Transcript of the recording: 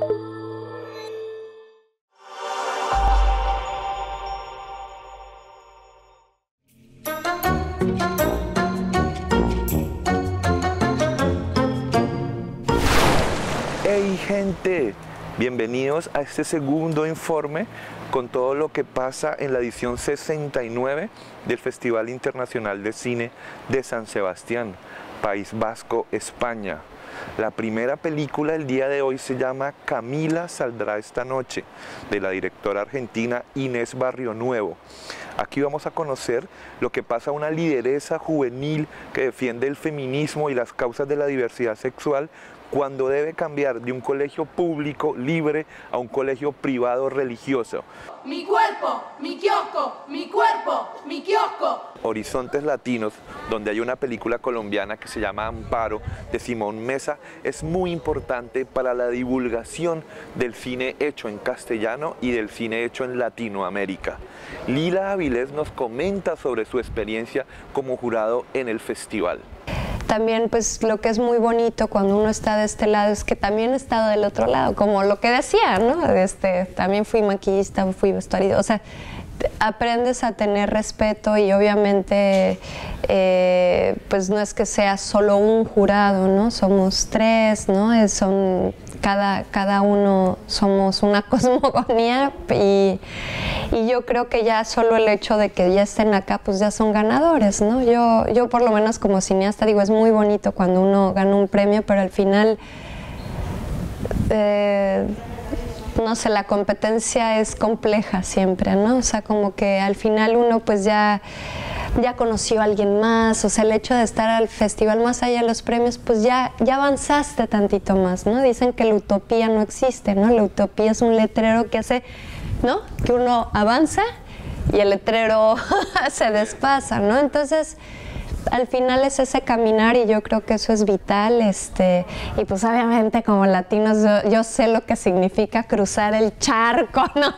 Hey gente, bienvenidos a este segundo informe con todo lo que pasa en la edición 69 del Festival Internacional de Cine de San Sebastián, País Vasco, España. La primera película del día de hoy se llama Camila saldrá esta noche, de la directora argentina Inés Barrio Nuevo. Aquí vamos a conocer lo que pasa a una lideresa juvenil que defiende el feminismo y las causas de la diversidad sexual cuando debe cambiar de un colegio público libre a un colegio privado religioso. Mi cuerpo, mi kiosco, mi cuerpo, mi kiosco. Horizontes Latinos, donde hay una película colombiana que se llama Amparo de Simón Mesa, es muy importante para la divulgación del cine hecho en castellano y del cine hecho en Latinoamérica. Lila Avilés nos comenta sobre su experiencia como jurado en el festival también pues lo que es muy bonito cuando uno está de este lado es que también he estado del otro lado, como lo que decía, ¿no? Este, también fui maquillista, fui vestuario, o sea, aprendes a tener respeto y obviamente eh, pues no es que sea solo un jurado, ¿no? Somos tres, ¿no? son cada, cada uno somos una cosmogonía y, y, yo creo que ya solo el hecho de que ya estén acá pues ya son ganadores, ¿no? Yo, yo por lo menos como cineasta digo, es muy bonito cuando uno gana un premio, pero al final... Eh, no sé, la competencia es compleja siempre, ¿no? O sea, como que al final uno pues ya, ya conoció a alguien más, o sea, el hecho de estar al festival más allá de los premios, pues ya, ya avanzaste tantito más, ¿no? Dicen que la utopía no existe, ¿no? La utopía es un letrero que hace, ¿no? Que uno avanza y el letrero se despasa, ¿no? Entonces al final es ese caminar y yo creo que eso es vital. Este, y pues obviamente como latinos yo, yo sé lo que significa cruzar el charco, ¿no?